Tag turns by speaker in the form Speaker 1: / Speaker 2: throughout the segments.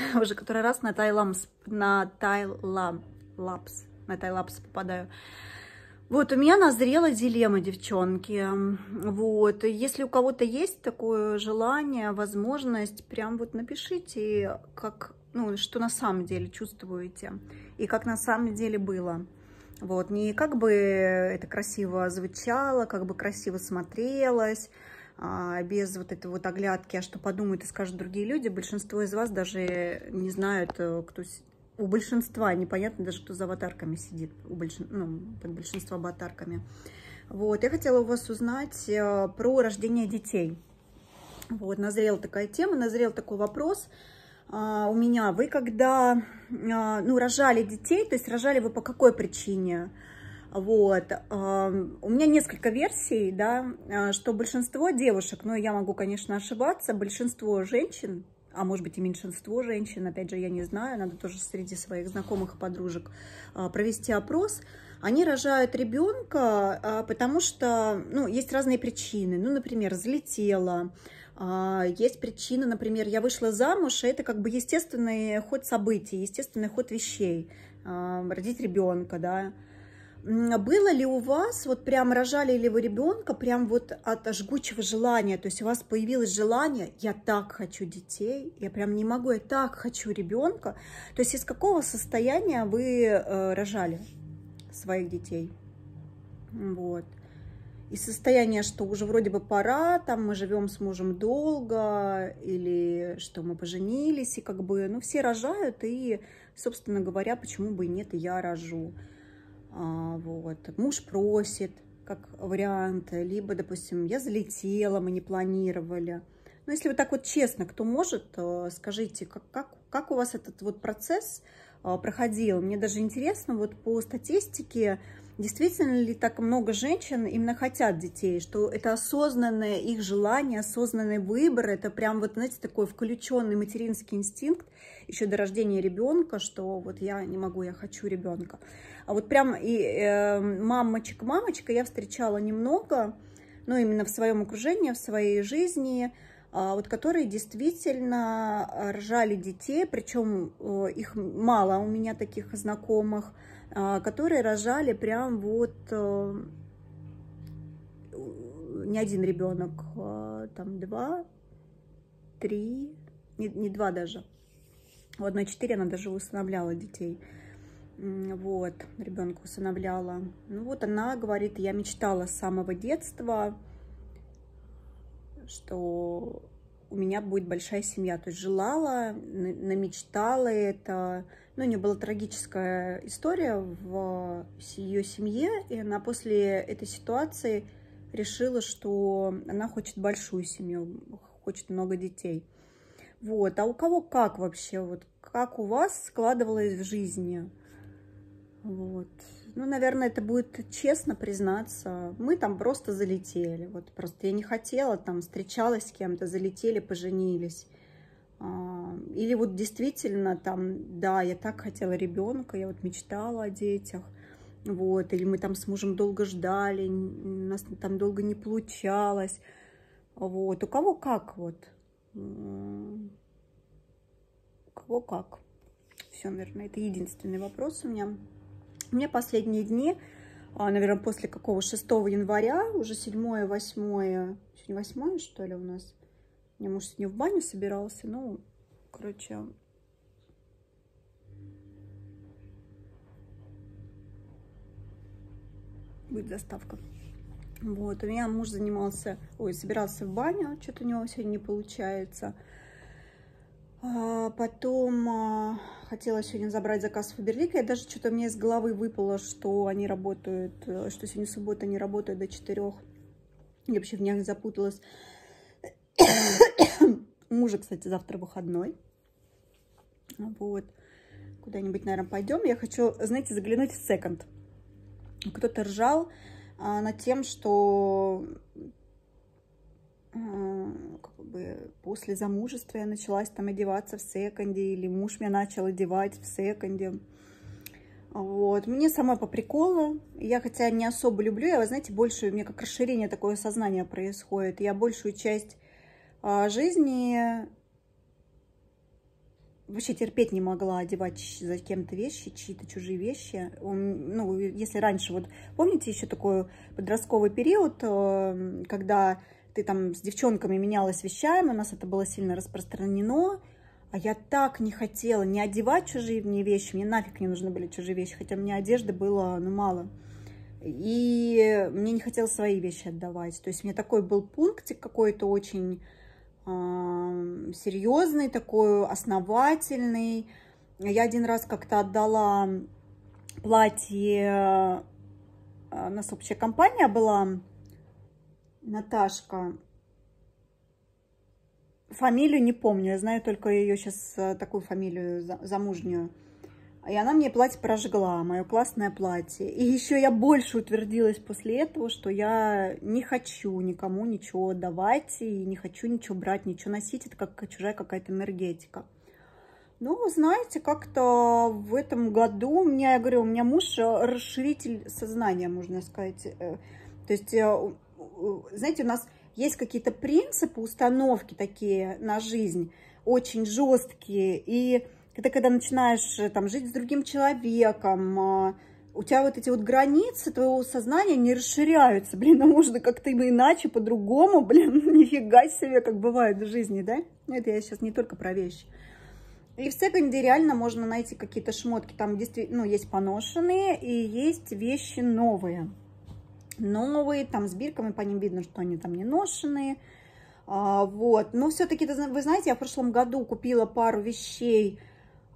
Speaker 1: уже который раз на Тайламс, на Тайлапс, на Тайлапс попадаю. Вот, у меня назрела дилемма, девчонки. Вот, если у кого-то есть такое желание, возможность, прям вот напишите, как, ну, что на самом деле чувствуете и как на самом деле было. Вот, не как бы это красиво звучало, как бы красиво смотрелось, без вот этой вот оглядки, а что подумают и скажут другие люди. Большинство из вас даже не знают, э, кто у большинства непонятно даже, кто за аватарками сидит, у большин, ну, под большинство аватарками. Вот, я хотела у вас узнать э, про рождение детей. Вот, назрела такая тема, назрел такой вопрос а, у меня. Вы когда, а, ну, рожали детей, то есть рожали вы по какой причине? Вот, у меня несколько версий, да, а, что большинство девушек, ну, я могу, конечно, ошибаться, большинство женщин, а может быть и меньшинство женщин, опять же, я не знаю, надо тоже среди своих знакомых и подружек а, провести опрос, они рожают ребенка, а, потому что, ну, есть разные причины, ну, например, взлетела, а, есть причина, например, я вышла замуж, и это как бы естественный ход событий, естественный ход вещей, родить ребенка, да, было ли у вас, вот прям рожали ли вы ребенка, прям вот от жгучего желания, то есть у вас появилось желание, я так хочу детей, я прям не могу, я так хочу ребенка, то есть из какого состояния вы э, рожали своих детей? Вот. Из состояния, что уже вроде бы пора, там мы живем с мужем долго, или что мы поженились, и как бы, ну, все рожают, и, собственно говоря, почему бы и нет, и я рожу. А, вот. Муж просит, как вариант, либо, допустим, я залетела, мы не планировали. Но если вы так вот честно, кто может, скажите, как, как, как у вас этот вот процесс а, проходил? Мне даже интересно, вот по статистике, действительно ли так много женщин именно хотят детей, что это осознанное их желание, осознанный выбор, это прям вот, знаете, такой включенный материнский инстинкт еще до рождения ребенка, что вот я не могу, я хочу ребенка. А вот прям и э, мамочек-мамочка я встречала немного, ну, именно в своем окружении, в своей жизни, а, вот которые действительно рожали детей, причем э, их мало у меня таких знакомых, а, которые рожали прям вот э, не один ребенок, а, там два, три, не, не два даже. У одной четыре она даже усыновляла детей вот, ребенка усыновляла. Ну вот она говорит, я мечтала с самого детства, что у меня будет большая семья. То есть желала, намечтала это. Ну, у нее была трагическая история в ее семье, и она после этой ситуации решила, что она хочет большую семью, хочет много детей. Вот, а у кого как вообще, вот как у вас складывалось в жизни? Вот. Ну, наверное, это будет честно признаться. Мы там просто залетели. Вот просто я не хотела, там встречалась с кем-то, залетели, поженились. А, или вот действительно там, да, я так хотела ребенка, я вот мечтала о детях. Вот, или мы там с мужем долго ждали, у нас там долго не получалось. Вот, у кого как вот. У кого как. Все, наверное, это единственный вопрос у меня. Меня последние дни, а, наверное, после какого 6 января, уже 7 8 сегодня 8 что ли у нас? Меня муж сегодня в баню собирался, ну, короче, будет заставка. Вот, у меня муж занимался, ой, собирался в баню, что-то у него сегодня не получается. А, потом а, хотела сегодня забрать заказ Фаберлика. Я даже что-то мне из головы выпало, что они работают, э, что сегодня суббота они работают до 4. Я вообще в днях запуталась. Мужа, кстати, завтра выходной. Вот. Куда-нибудь, наверное, пойдем. Я хочу, знаете, заглянуть в секонд. Кто-то ржал а, над тем, что как бы после замужества я началась там одеваться в секонде, или муж меня начал одевать в секонде. Вот. Мне самой по приколу. Я хотя не особо люблю, я, вы знаете, больше, у меня как расширение такое сознания происходит. Я большую часть а, жизни вообще терпеть не могла одевать за кем-то вещи, чьи-то чужие вещи. Ну, если раньше, вот помните еще такой подростковый период, э, когда ты там с девчонками менялась вещами, у нас это было сильно распространено, а я так не хотела не одевать чужие мне вещи, мне нафиг не нужны были чужие вещи, хотя мне одежды было, ну, мало. И мне не хотелось свои вещи отдавать. То есть меня такой был пунктик какой-то очень серьезный, такой основательный. Я один раз как-то отдала платье, э, у нас общая компания была, Наташка. Фамилию не помню, я знаю только ее сейчас, э, такую фамилию замужнюю. И она мне платье прожгла, мое классное платье. И еще я больше утвердилась после этого, что я не хочу никому ничего давать, и не хочу ничего брать, ничего носить. Это как чужая какая-то энергетика. Ну, знаете, как-то в этом году у меня, я говорю, у меня муж расширитель сознания, можно сказать. Э, то есть, э, знаете, у нас есть какие-то принципы, установки такие на жизнь, очень жесткие, и это когда начинаешь э, там жить с другим человеком, а, у тебя вот эти вот границы твоего сознания не расширяются. Блин, а можно как-то иначе, по-другому, блин, нифига себе, как бывает в жизни, да? Это я сейчас не только про вещи. И в секонде реально можно найти какие-то шмотки, там действительно, ну, есть поношенные и есть вещи новые. Новые, там с бирками, по ним видно, что они там не ношенные. А, вот, но все-таки, вы знаете, я в прошлом году купила пару вещей,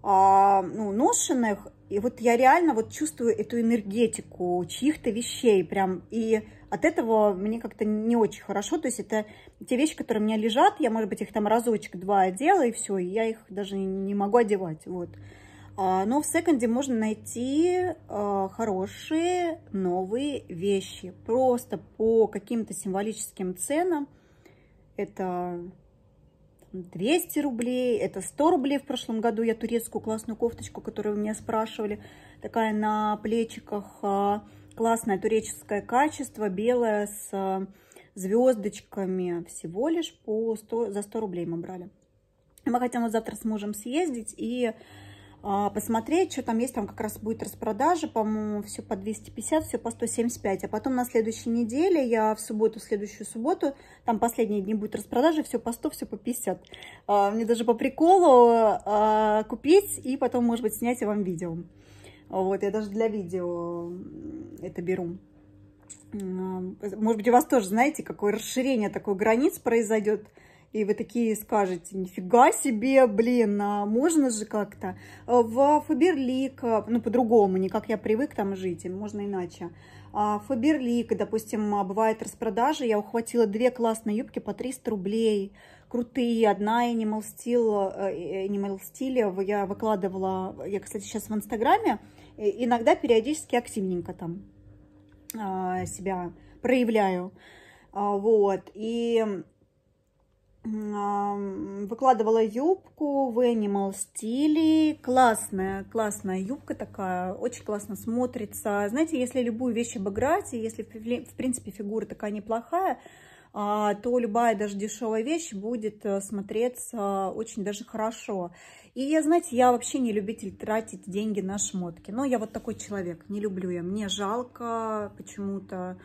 Speaker 1: а, ну, ношенных, и вот я реально вот чувствую эту энергетику чьих-то вещей прям, и от этого мне как-то не очень хорошо, то есть это те вещи, которые у меня лежат, я, может быть, их там разочек-два одела, и все, и я их даже не могу одевать, вот. А, но в секонде можно найти а, хорошие новые вещи, просто по каким-то символическим ценам, это 200 рублей, это 100 рублей в прошлом году. Я турецкую классную кофточку, которую вы меня спрашивали, такая на плечиках, а, классное туреческое качество, белая с звездочками, всего лишь по 100, за 100 рублей мы брали. Мы хотим вот завтра с мужем съездить и посмотреть, что там есть. Там как раз будет распродажа, по-моему, все по 250, все по 175. А потом на следующей неделе, я в субботу, в следующую субботу, там последние дни будет распродажа, все по 100, все по 50. А, мне даже по приколу а, купить и потом, может быть, снять вам видео. Вот, я даже для видео это беру. Может быть, у вас тоже, знаете, какое расширение такой границ произойдет и вы такие скажете, нифига себе, блин, а можно же как-то. В Фаберлик, ну, по-другому, не как я привык там жить, можно иначе. А Фаберлик, допустим, бывает распродажа, я ухватила две классные юбки по 300 рублей, крутые, одна Animal Steel, э, Animal Steel, я выкладывала, я, кстати, сейчас в Инстаграме, иногда периодически активненько там а, себя проявляю, а, вот, и выкладывала юбку в Animal стиле. Классная, классная юбка такая, очень классно смотрится. Знаете, если любую вещь обыграть, и если, в принципе, фигура такая неплохая, а, то любая даже дешевая вещь будет э, смотреться очень даже хорошо. И, знаете, я вообще не любитель тратить деньги на шмотки. Но я вот такой человек, не люблю я. Мне жалко почему-то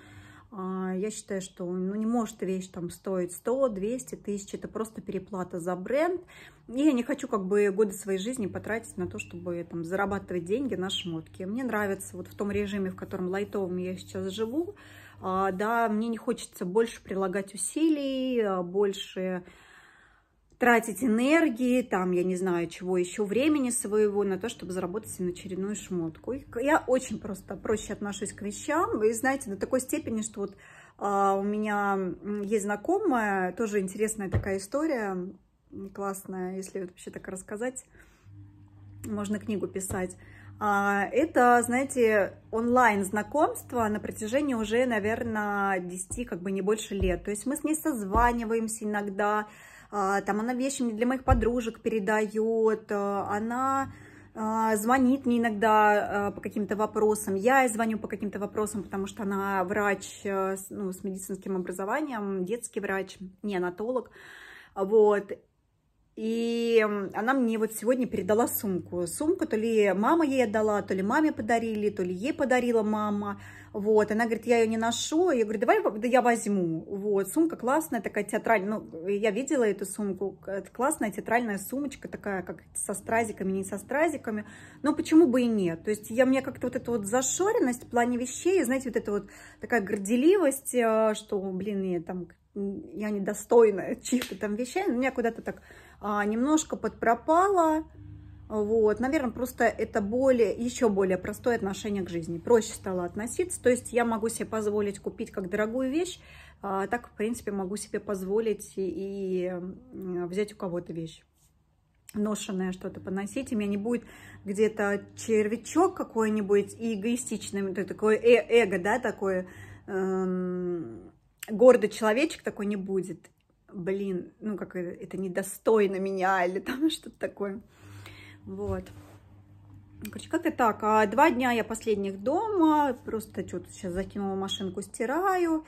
Speaker 1: я считаю, что ну, не может вещь там стоить 100, 200 тысяч, это просто переплата за бренд. И я не хочу как бы годы своей жизни потратить на то, чтобы там зарабатывать деньги на шмотки. Мне нравится вот в том режиме, в котором лайтовым я сейчас живу, а, да, мне не хочется больше прилагать усилий, а, больше тратить энергии, там, я не знаю, чего еще, времени своего на то, чтобы заработать себе очередную шмотку. Я очень просто проще отношусь к вещам, и знаете, до такой степени, что вот а, у меня есть знакомая, тоже интересная такая история, классная, если вообще так рассказать, можно книгу писать. А, это, знаете, онлайн-знакомство на протяжении уже, наверное, 10, как бы не больше лет. То есть мы с ней созваниваемся иногда, там она вещи мне для моих подружек передает, а, она а, звонит мне иногда по каким-то вопросам, я ей звоню по каким-то вопросам, потому что она врач ну, с медицинским образованием, детский врач, неонатолог, вот. И она мне вот сегодня передала сумку. Сумку то ли мама ей отдала, то ли маме подарили, то ли ей подарила мама. Вот, она говорит, я ее не ношу. Я говорю, давай да я возьму. Вот, сумка классная, такая театральная. Ну, я видела эту сумку. Это классная театральная сумочка, такая, как со стразиками, не со стразиками. Но почему бы и нет? То есть я, мне как-то вот эта вот зашоренность в плане вещей, знаете, вот эта вот такая горделивость, э, что, блин, я там я недостойна чьих-то там вещей, у меня куда-то так немножко подпропала. Вот, наверное, просто это более, еще более простое отношение к жизни. Проще стало относиться. То есть я могу себе позволить купить как дорогую вещь, а так, в принципе, могу себе позволить и, и взять у кого-то вещь ношенное что-то поносить, у меня не будет где-то червячок какой-нибудь и эгоистичный, такое э эго, да, такое эм, гордый человечек такой не будет. Блин, ну как это, это недостойно меня или там что-то такое. Вот. Короче, как-то так. А два дня я последних дома. Просто что-то сейчас закинула машинку, стираю.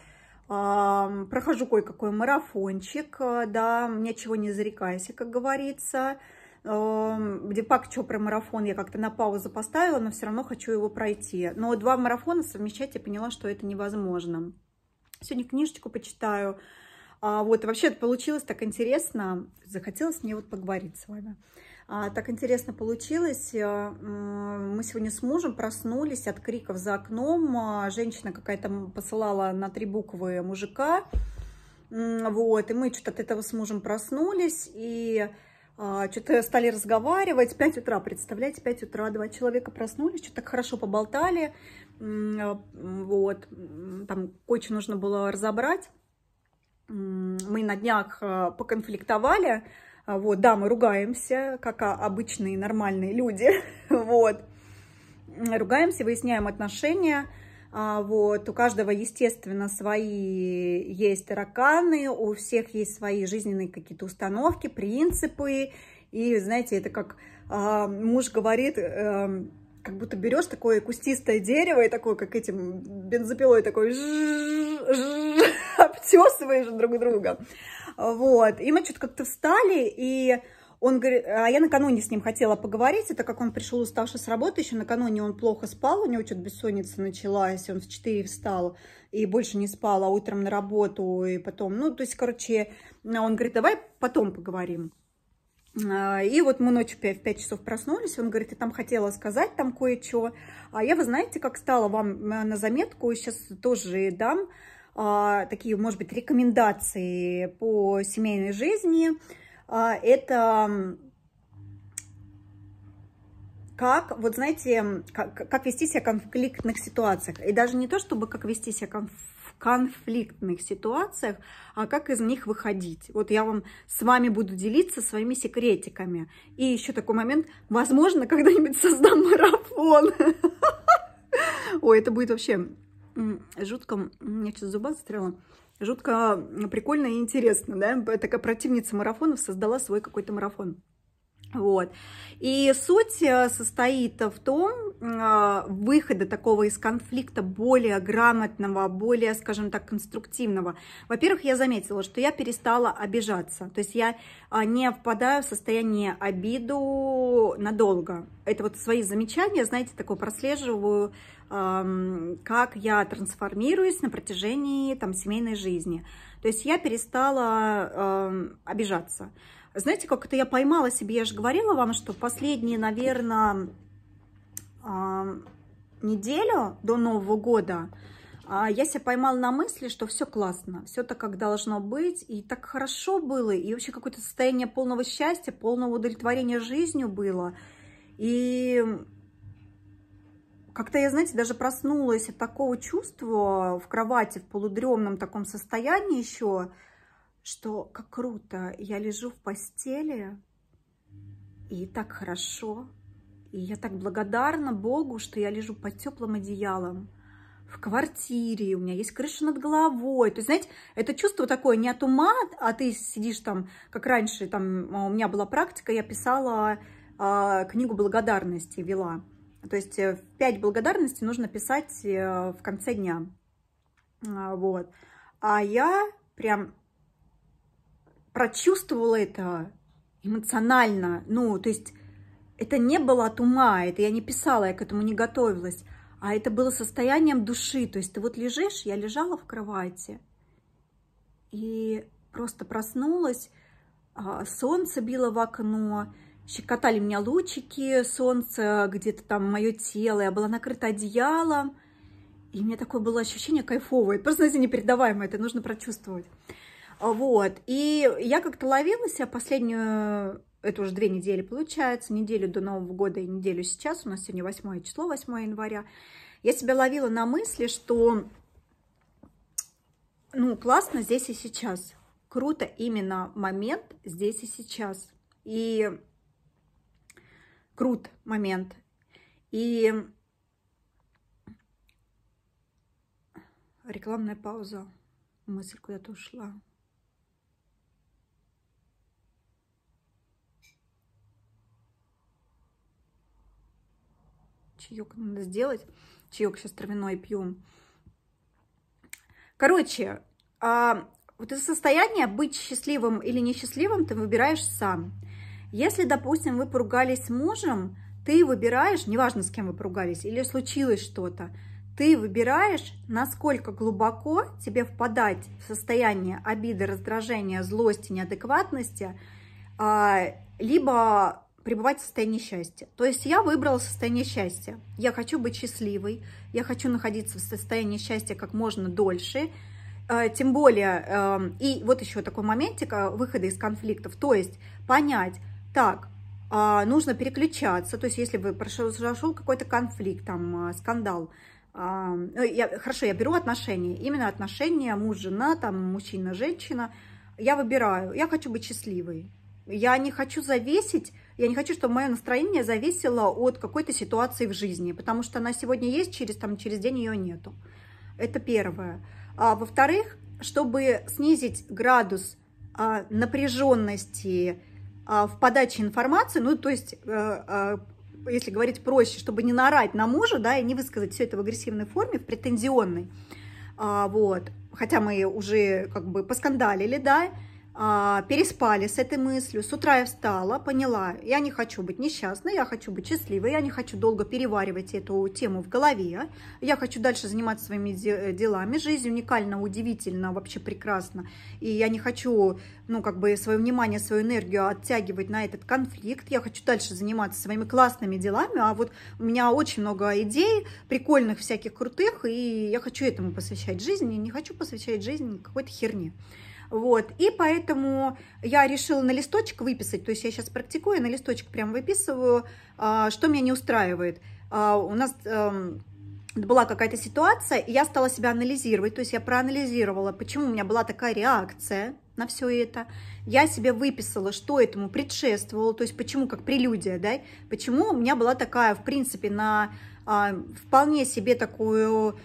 Speaker 1: А, прохожу кое-какой марафончик. Да, мне чего не зарекайся, как говорится. Депак, что про марафон я как-то на паузу поставила, но все равно хочу его пройти. Но два марафона совмещать я поняла, что это невозможно. Сегодня книжечку почитаю. А, вот, вообще это получилось так интересно. Захотелось мне вот поговорить с вами. А, так интересно получилось. Э, мы сегодня с мужем проснулись от криков за окном. А, женщина какая-то посылала на три буквы мужика. Вот, и мы что-то от этого с мужем проснулись. И а, что-то стали разговаривать. 5 утра, представляете, 5 утра два человека проснулись, что-то так хорошо поболтали. Вот, там кое-что нужно было разобрать. Мы на днях а, поконфликтовали. А, вот, да, мы ругаемся, как обычные нормальные люди. Вот. Ругаемся, выясняем отношения. А, вот, у каждого, естественно, свои есть тараканы, у всех есть свои жизненные какие-то установки, принципы. И, знаете, это как а, муж говорит, а, как будто берешь такое кустистое дерево и такое, как этим бензопилой, такой обтесываешь друг друга. Вот. И мы что-то как-то встали, и он говорит, а я накануне с ним хотела поговорить, это как он пришел уставший с работы, еще накануне он плохо спал, у него что-то бессонница началась, он в 4 встал и больше не спал, а утром на работу, и потом, ну, то есть, короче, он говорит, давай потом поговорим. А, и вот мы ночью в 5 часов проснулись, он говорит, я там хотела сказать там кое-что. А я, вы знаете, как стала вам на заметку, сейчас тоже дам такие, может быть, рекомендации по семейной жизни. А, это как, вот знаете, как, как вести себя в конфликтных ситуациях. И даже не то, чтобы как вести себя в конфликтных ситуациях, а как из них выходить. Вот я вам с вами буду делиться своими секретиками. И еще такой момент, возможно, когда-нибудь создам марафон. Ой, это будет вообще жутко, я сейчас зуба застряла жутко прикольно и интересно, да, такая противница марафонов создала свой какой-то марафон. Вот. И суть э, состоит в том, э, выхода такого из конфликта более грамотного, более, скажем так, конструктивного. Во-первых, я заметила, что я перестала обижаться. То есть я э, не впадаю в состояние обиду надолго. Это вот свои замечания, знаете, такое прослеживаю, как я трансформируюсь на протяжении там, семейной жизни. То есть я перестала обижаться. Знаете, как это я поймала себе, я же говорила вам, что последние, наверное, неделю до Нового года а, я себя поймала на мысли, что все классно, все так, как должно быть, и так хорошо было, и вообще какое-то состояние полного счастья, полного удовлетворения жизнью было. И как-то я, знаете, даже проснулась от такого чувства в кровати, в полудремном таком состоянии еще, что как круто, я лежу в постели, и так хорошо, и я так благодарна Богу, что я лежу под теплым одеялом, в квартире, у меня есть крыша над головой. То есть, знаете, это чувство такое не от ума, а ты сидишь там, как раньше, там у меня была практика, я писала э, книгу благодарности, вела. То есть э, пять благодарностей нужно писать э, в конце дня. А, вот. А я прям прочувствовала это эмоционально, ну, то есть это не было от ума, это я не писала, я к этому не готовилась, а это было состоянием души. То есть ты вот лежишь, я лежала в кровати и просто проснулась, а, солнце било в окно, щекотали меня лучики солнца, где-то там мое тело, я была накрыта одеялом, и у меня такое было ощущение кайфовое, просто, знаете, непередаваемое, это нужно прочувствовать. Вот, и я как-то ловила себя последнюю, это уже две недели получается, неделю до Нового года и неделю сейчас, у нас сегодня 8 число, 8 января, я себя ловила на мысли, что, ну, классно здесь и сейчас, круто именно момент здесь и сейчас, и крут момент, и рекламная пауза, мысль куда-то ушла. чаек надо сделать. Чаек сейчас травяной пью. Короче, а, вот это состояние быть счастливым или несчастливым ты выбираешь сам. Если, допустим, вы поругались с мужем, ты выбираешь, неважно, с кем вы поругались, или случилось что-то, ты выбираешь, насколько глубоко тебе впадать в состояние обиды, раздражения, злости, неадекватности, а, либо пребывать в состоянии счастья. То есть я выбрала состояние счастья. Я хочу быть счастливой, я хочу находиться в состоянии счастья как можно дольше, э, тем более, эм, и вот еще такой моментик э, выхода из конфликтов, то есть понять, так, а, нужно переключаться, то есть если вы прошел, прошел какой-то конфликт, там, э, скандал, а, я, хорошо, я беру отношения, именно отношения муж-жена, там, мужчина-женщина, я выбираю, я хочу быть счастливой, я не хочу зависеть я не хочу, чтобы мое настроение зависело от какой-то ситуации в жизни, потому что она сегодня есть, через, там, через день ее нету. Это первое. А, Во-вторых, чтобы снизить градус а, напряженности а, в подаче информации, ну, то есть, а, а, если говорить проще, чтобы не наорать на мужа, да, и не высказать все это в агрессивной форме, в претензионной, а, вот, хотя мы уже как бы поскандалили, да, а, переспали с этой мыслью. С утра я встала, поняла, я не хочу быть несчастной, я хочу быть счастливой, я не хочу долго переваривать эту тему в голове, я хочу дальше заниматься своими делами. Жизнь уникальна, удивительна, вообще прекрасна. И я не хочу, ну, как бы свое внимание, свою энергию оттягивать на этот конфликт. Я хочу дальше заниматься своими классными делами, а вот у меня очень много идей, прикольных, всяких крутых, и я хочу этому посвящать жизнь, и не хочу посвящать жизнь какой-то херне. Вот, и поэтому я решила на листочек выписать, то есть я сейчас практикую, на листочек прям выписываю, а, что меня не устраивает. А, у нас эм, была какая-то ситуация, и я стала себя анализировать, то есть я проанализировала, почему у меня была такая реакция на все это. Я себе выписала, что этому предшествовало, то есть почему как прелюдия, да, почему у меня была такая, в принципе, на а, вполне себе такую,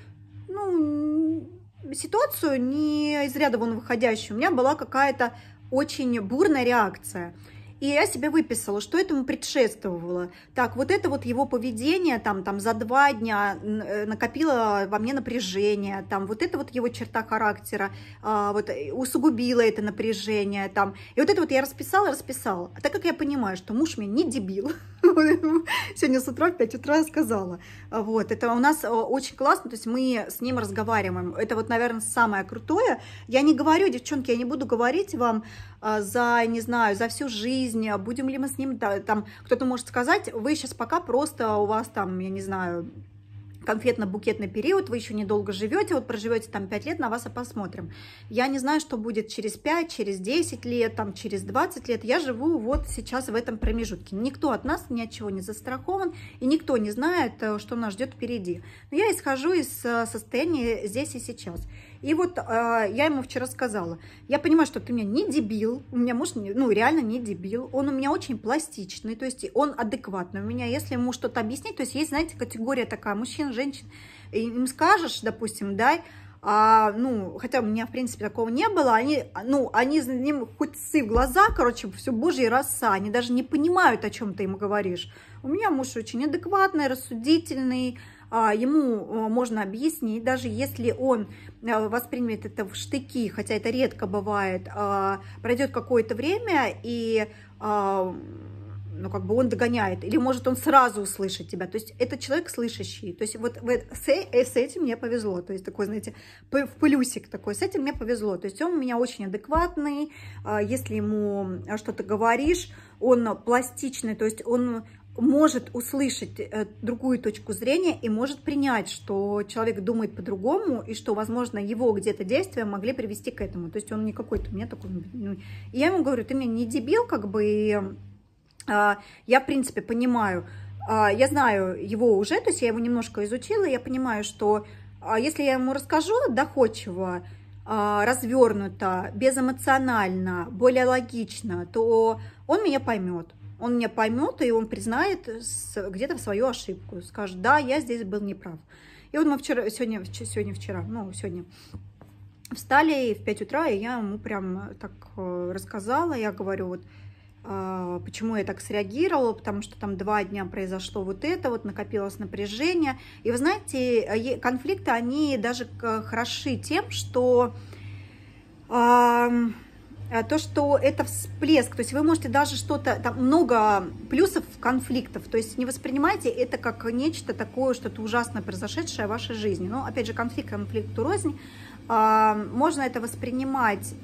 Speaker 1: ну, ситуацию не из ряда вон выходящую, у меня была какая-то очень бурная реакция. И я себе выписала, что этому предшествовало. Так, вот это вот его поведение там, там за два дня э, накопило во мне напряжение, там вот это вот его черта характера, а, вот э, усугубило это напряжение, там. И вот это вот я расписала, расписала. А так как я понимаю, что муж мне не дебил, сегодня с утра в 5 утра сказала, вот, это у нас э, очень классно, то есть мы с ним разговариваем. Это вот, наверное, самое крутое. Я не говорю, девчонки, я не буду говорить вам, а, за, не знаю, за всю жизнь, будем ли мы с ним, там, кто-то может сказать, вы сейчас пока просто у вас там, я не знаю, конфетно-букетный период, вы еще недолго живете, вот проживете там 5 лет, на вас и посмотрим. Я не знаю, что будет через 5, через 10 лет, там, через 20 лет. Я живу вот сейчас в этом промежутке. Никто от нас ни от чего не застрахован, и никто не знает, э, что нас ждет впереди. Но я исхожу из э, состояния здесь и сейчас. И вот э, я ему вчера сказала, я понимаю, что ты меня не дебил, у меня муж, ну, реально не дебил, он у меня очень пластичный, то есть он адекватный у меня, если ему что-то объяснить, то есть есть, знаете, категория такая, мужчин, женщин, им скажешь, допустим, да, а, ну, хотя у меня, в принципе, такого не было, они, ну, они за ним хоть сы в глаза, короче, все божья роса, они даже не понимают, о чем ты им говоришь. У меня муж очень адекватный, рассудительный, ему э, можно объяснить, даже если он э, воспримет это в штыки, хотя это редко бывает, а, пройдет какое-то время, и а, ну, как бы он догоняет, или может он сразу услышать тебя, то есть это человек слышащий, то есть вот с, э, с этим мне повезло, то есть такой, знаете, в плюсик такой, с этим мне повезло, то есть он у меня очень адекватный, а, если ему что-то говоришь, он пластичный, то есть он может услышать э, другую точку зрения и может принять, что человек думает по-другому, и что, возможно, его где-то действия могли привести к этому. То есть он не какой-то у меня такой... Ну, и я ему говорю, ты меня не дебил, как бы, а, я, в принципе, понимаю, а, я знаю его уже, то есть я его немножко изучила, я понимаю, что а, если я ему расскажу доходчиво, развернуто, безэмоционально, более логично, то он меня поймет. Он меня поймет, и он признает где-то свою ошибку. Скажет, да, я здесь был неправ. И вот мы вчера, сегодня, сегодня вчера, ну, сегодня встали в 5 утра, и я ему прям так э, рассказала. Я говорю, вот, а, почему я так среагировала, потому что там два дня произошло вот это, вот накопилось напряжение. И вы знаете, конфликты, они даже хороши тем, что то, что это всплеск, то есть вы можете даже что-то, там много плюсов конфликтов, то есть не воспринимайте это как нечто такое, что-то ужасно произошедшее в вашей жизни. Но, опять же, конфликт конфликту рознь, а, можно это воспринимать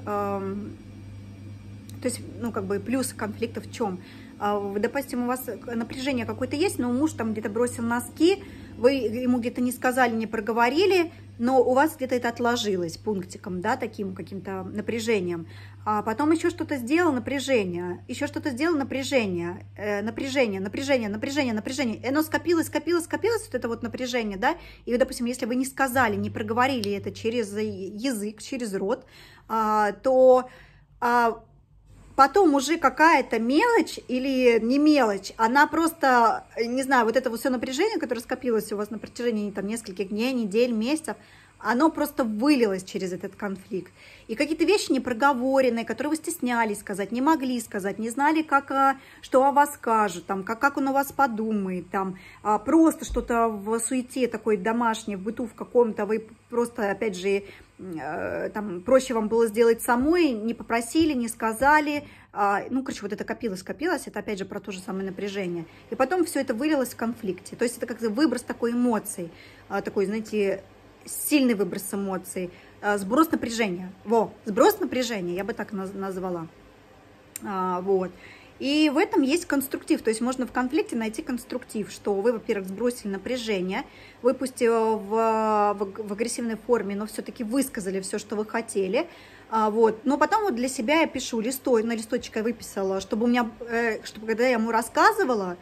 Speaker 1: то есть, ну, как бы плюс конфликта в чем? А, допустим, у вас напряжение какое-то есть, но муж там где-то бросил носки, вы ему где-то не сказали, не проговорили, но у вас где-то это отложилось пунктиком, да, таким каким-то напряжением. А потом еще что-то сделал, напряжение, еще что-то сделал, напряжение, э, напряжение, напряжение, напряжение, напряжение. Оно скопилось, скопилось, скопилось, вот это вот напряжение, да. И, допустим, если вы не сказали, не проговорили это через язык, через рот, а, то а, потом уже какая-то мелочь или не мелочь, она просто, не знаю, вот это вот все напряжение, которое скопилось у вас на протяжении там нескольких дней, недель, месяцев, оно просто вылилось через этот конфликт. И какие-то вещи непроговоренные, которые вы стеснялись сказать, не могли сказать, не знали, как, а, что о вас скажут, там, как, как он о вас подумает, там, а, просто что-то в суете такой домашней, в быту в каком-то, вы просто, опять же, там проще вам было сделать самой, не попросили, не сказали, а, ну, короче, вот это копилось, копилось, это опять же про то же самое напряжение. И потом все это вылилось в конфликте. То есть это как выброс такой эмоций, а, такой, знаете, сильный выброс эмоций, а, сброс напряжения. Во, сброс напряжения, я бы так назвала. Вот. И в этом есть конструктив, то есть можно в конфликте найти конструктив, что вы, во-первых, сбросили напряжение, вы пусть в, в, в агрессивной форме, но все-таки высказали все, что вы хотели, а, вот. Но потом вот для себя я пишу листой, на листочек я выписала, чтобы у меня, э, чтобы когда я ему рассказывала,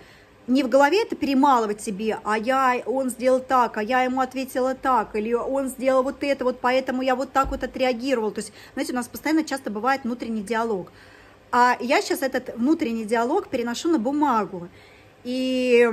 Speaker 1: не в голове это перемалывать себе, а я, он сделал так, а я ему ответила так, или он сделал вот это, вот поэтому я вот так вот отреагировал. То есть, знаете, у нас постоянно часто бывает внутренний диалог. А я сейчас этот внутренний диалог переношу на бумагу. И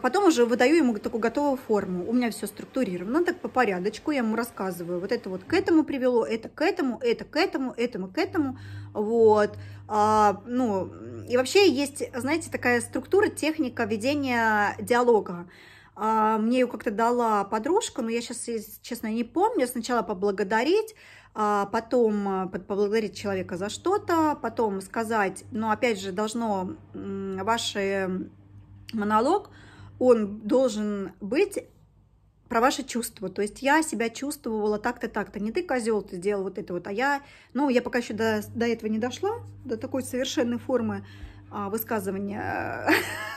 Speaker 1: потом уже выдаю ему такую готовую форму. У меня все структурировано, так по порядочку я ему рассказываю. Вот это вот к этому привело, это к этому, это к этому, этому к этому. Вот. А, ну, и вообще есть, знаете, такая структура, техника ведения диалога. А, мне ее как-то дала подружка, но я сейчас, честно, не помню. Сначала поблагодарить, а потом а, поблагодарить человека за что-то, потом сказать, но опять же должно ваш монолог, он должен быть про ваши чувства. То есть я себя чувствовала так-то, так-то. Не ты, козел, ты сделал вот это вот, а я... Ну, я пока еще до, до этого не дошла, до такой совершенной формы а, высказывания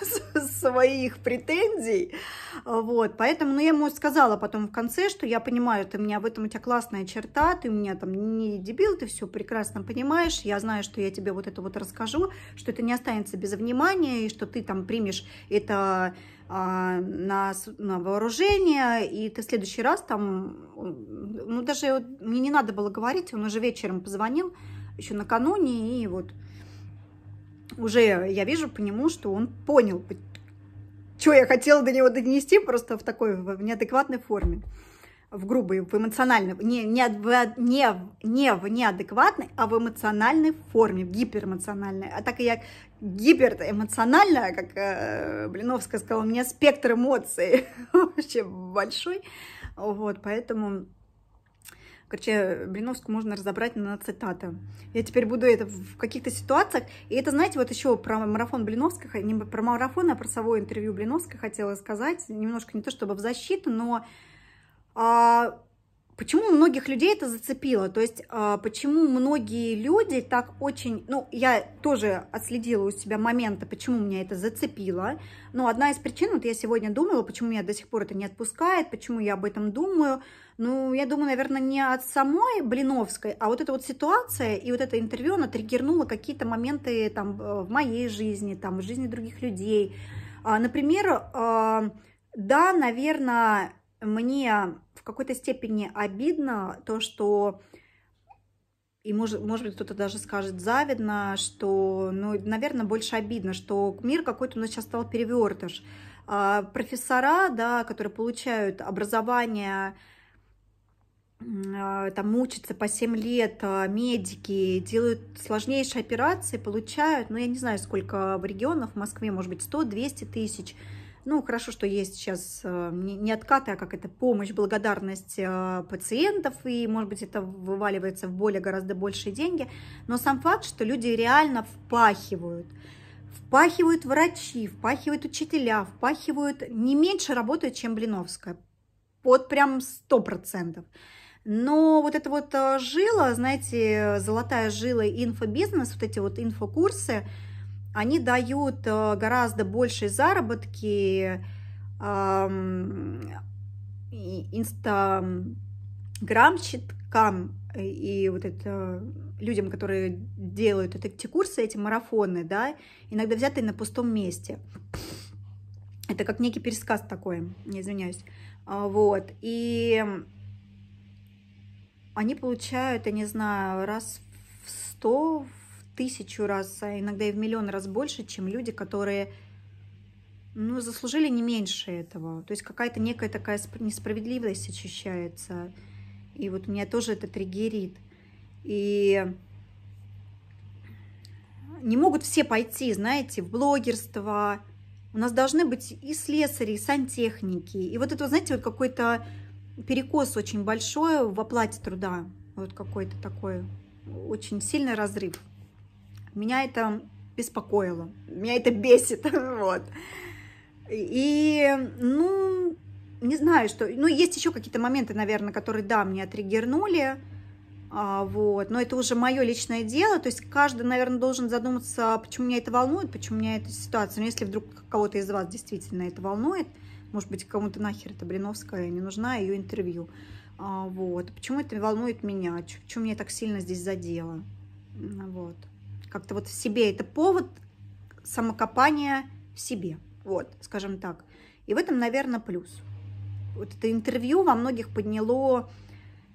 Speaker 1: своих претензий. Вот, поэтому, ну, я ему сказала потом в конце, что я понимаю, ты меня в этом у тебя классная черта, ты у меня там не дебил, ты все прекрасно понимаешь, я знаю, что я тебе вот это вот расскажу, что это не останется без внимания, и что ты там примешь это а, на, на вооружение, и ты в следующий раз там, ну, даже мне не надо было говорить, он уже вечером позвонил, еще накануне, и вот уже я вижу по нему, что он понял, что я хотела до него донести, просто в такой в неадекватной форме, в грубой, в эмоциональной, не, не, не, не в неадекватной, а в эмоциональной форме, в гиперэмоциональной. А так и я гиперэмоциональная, как э, Блиновская сказала, у меня спектр эмоций вообще большой, вот, поэтому Короче, Блиновскую можно разобрать на цитаты. Я теперь буду это в каких-то ситуациях. И это, знаете, вот еще про марафон Блиновской, не про марафон, а про совое интервью Блиновской хотела сказать. Немножко не то чтобы в защиту, но а, Почему многих людей это зацепило? То есть, а, почему многие люди так очень... Ну, я тоже отследила у себя моменты, почему меня это зацепило. Но одна из причин, вот я сегодня думала, почему меня до сих пор это не отпускает, почему я об этом думаю. Ну, я думаю, наверное, не от самой Блиновской, а вот эта вот ситуация и вот это интервью, она триггернула какие-то моменты там в моей жизни, там в жизни других людей. А, например, а, да, наверное, мне какой-то степени обидно то, что и может, может быть, кто-то даже скажет завидно, что, ну, наверное, больше обидно, что мир какой-то у нас сейчас стал перевертыш. А профессора, да, которые получают образование, а, там учатся по 7 лет, а, медики делают сложнейшие операции, получают, ну, я не знаю, сколько в регионах, в Москве, может быть, 100-200 тысяч ну, хорошо, что есть сейчас э, не откаты, а как это помощь, благодарность э, пациентов, и, может быть, это вываливается в более гораздо большие деньги. Но сам факт, что люди реально впахивают, впахивают врачи, впахивают учителя, впахивают, не меньше работают, чем Блиновская. Вот прям сто процентов. Но вот эта вот э, жила, знаете, золотая жила инфобизнес, вот эти вот инфокурсы, они дают э, гораздо большие заработки инстаграмщикам и вот это людям, которые делают эти курсы, эти марафоны, да, иногда взятые на пустом месте. Это как некий пересказ такой, не извиняюсь. А, вот, и они получают, я не знаю, раз в сто, тысячу раз, а иногда и в миллион раз больше, чем люди, которые ну, заслужили не меньше этого. То есть какая-то некая такая несправедливость ощущается. И вот меня тоже это триггерит. И не могут все пойти, знаете, в блогерство. У нас должны быть и слесари, и сантехники. И вот это, знаете, вот какой-то перекос очень большой в оплате труда. Вот какой-то такой очень сильный разрыв. Меня это беспокоило, меня это бесит, вот. И, ну, не знаю, что... Ну, есть еще какие-то моменты, наверное, которые, да, меня триггернули, а, вот, но это уже мое личное дело, то есть каждый, наверное, должен задуматься, почему меня это волнует, почему меня эта ситуация, но если вдруг кого-то из вас действительно это волнует, может быть, кому-то нахер это Блиновская не нужна, ее интервью, а, вот, почему это волнует меня, почему меня так сильно здесь задело, вот как-то вот в себе. Это повод самокопания в себе, вот, скажем так. И в этом, наверное, плюс. Вот это интервью во многих подняло,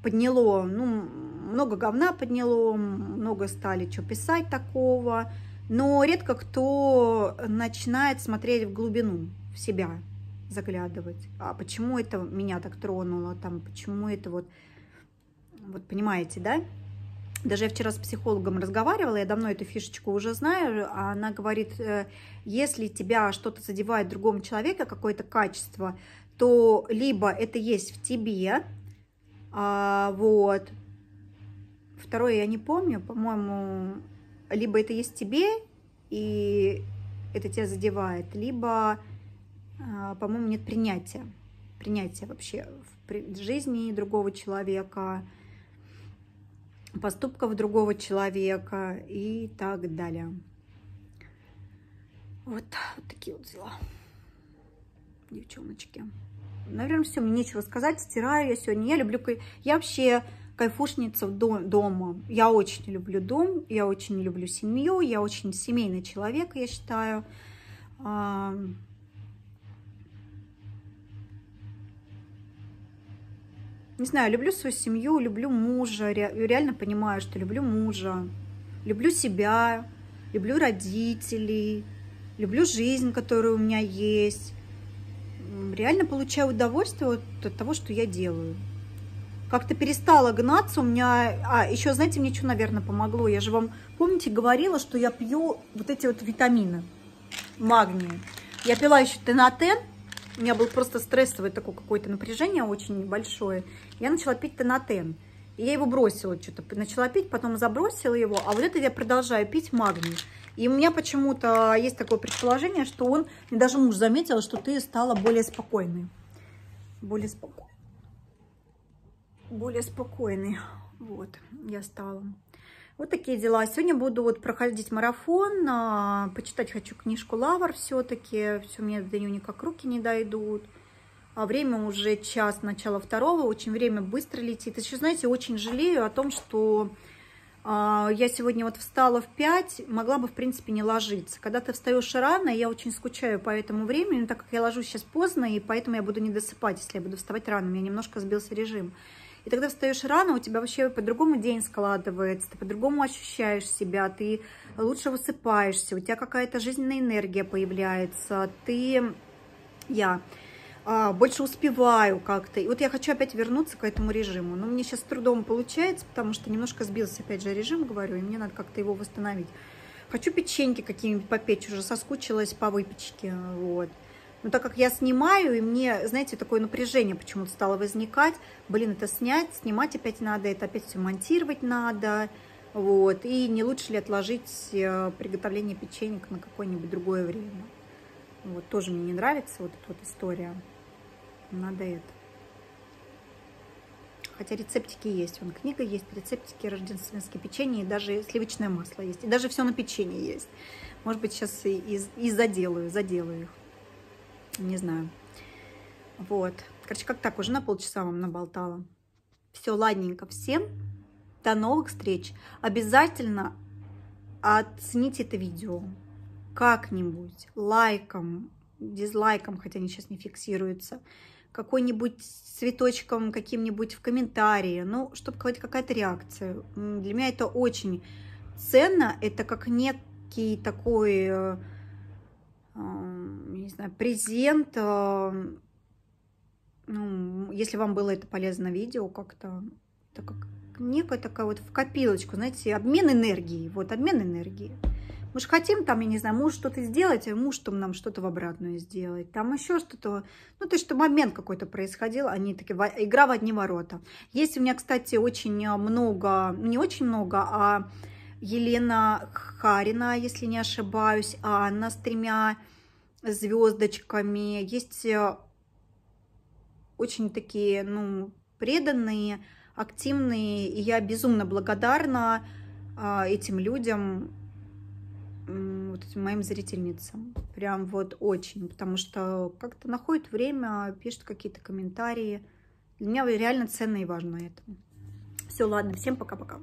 Speaker 1: подняло, ну, много говна подняло, много стали что писать такого, но редко кто начинает смотреть в глубину, в себя заглядывать. А почему это меня так тронуло, там, почему это вот, вот понимаете, да? Даже я вчера с психологом разговаривала, я давно эту фишечку уже знаю, она говорит, э, если тебя что-то задевает другому человеку, какое-то качество, то либо это есть в тебе, а, вот, второе я не помню, по-моему, либо это есть в тебе, и это тебя задевает, либо, а, по-моему, нет принятия, принятия вообще в жизни другого человека, поступков другого человека и так далее. Вот, вот такие вот дела, девчоночки. Наверное, все, мне нечего сказать, стираю я сегодня. Я люблю, я вообще кайфушница дома. Я очень люблю дом, я очень люблю семью, я очень семейный человек, я считаю. Не знаю, люблю свою семью, люблю мужа, реально понимаю, что люблю мужа, люблю себя, люблю родителей, люблю жизнь, которая у меня есть. Реально получаю удовольствие от, того, что я делаю. Как-то перестала гнаться у меня... А, еще, знаете, мне что, наверное, помогло? Я же вам, помните, говорила, что я пью вот эти вот витамины, магния. Я пила еще тенатен, у меня был просто стрессовое такое какое-то напряжение очень большое. Я начала пить тенатен. И я его бросила что-то, начала пить, потом забросила его, а вот это я продолжаю пить магний. И у меня почему-то есть такое предположение, что он, и даже муж заметил, что ты стала более спокойной. Более спокойной. Более спокойной. Вот, я стала. Вот такие дела. Сегодня буду вот проходить марафон, а, почитать хочу книжку Лавр все-таки. Все, мне до нее никак руки не дойдут. А время уже час, начала второго, очень время быстро летит. Еще, знаете, очень жалею о том, что а, я сегодня вот встала в 5, могла бы, в принципе, не ложиться. Когда ты встаешь рано, я очень скучаю по этому времени, так как я ложусь сейчас поздно, и поэтому я буду не досыпать, если я буду вставать рано. У меня немножко сбился режим. И тогда встаешь рано, у тебя вообще по-другому день складывается, ты по-другому ощущаешь себя, ты лучше высыпаешься, у тебя какая-то жизненная энергия появляется, ты, я а, больше успеваю как-то. И вот я хочу опять вернуться к этому режиму. Но мне сейчас трудом получается, потому что немножко сбился опять же режим, говорю, и мне надо как-то его восстановить. Хочу печеньки какие-нибудь попечь, уже соскучилась по выпечке, вот. Но так как я снимаю, и мне, знаете, такое напряжение почему-то стало возникать. Блин, это снять, снимать опять надо, это опять все монтировать надо. Вот. И не лучше ли отложить э, приготовление печенек на какое-нибудь другое время. Вот тоже мне не нравится вот эта вот история. Надо это. Хотя рецептики есть. Вон книга есть, рецептики рождественские печенье, и даже сливочное масло есть. И даже все на печенье есть. Может быть, сейчас и, и, и заделаю, заделаю их не знаю. Вот. Короче, как так, уже на полчаса вам наболтала. Все, ладненько всем. До новых встреч. Обязательно оцените это видео как-нибудь лайком, дизлайком, хотя они сейчас не фиксируются, какой-нибудь цветочком каким-нибудь в комментарии, ну, чтобы какая-то реакция. Для меня это очень ценно, это как некий такой э, не знаю, презент, ну, если вам было это полезно видео, как-то, это как некая такая вот в копилочку, знаете, обмен энергией, вот, обмен энергией. Мы же хотим там, я не знаю, муж что-то сделать, а муж там нам что-то в обратную сделать, там еще что-то, ну, то есть, чтобы обмен какой-то происходил, они такие, игра в одни ворота. Есть у меня, кстати, очень много, не очень много, а Елена Харина, если не ошибаюсь, Анна с тремя звездочками. Есть э, очень такие, ну, преданные, активные, и я безумно благодарна а, этим людям, вот этим моим зрительницам. Прям вот очень, потому что как-то находят время, пишут какие-то комментарии. Для меня реально ценно и важно это. Все, ладно, всем пока-пока.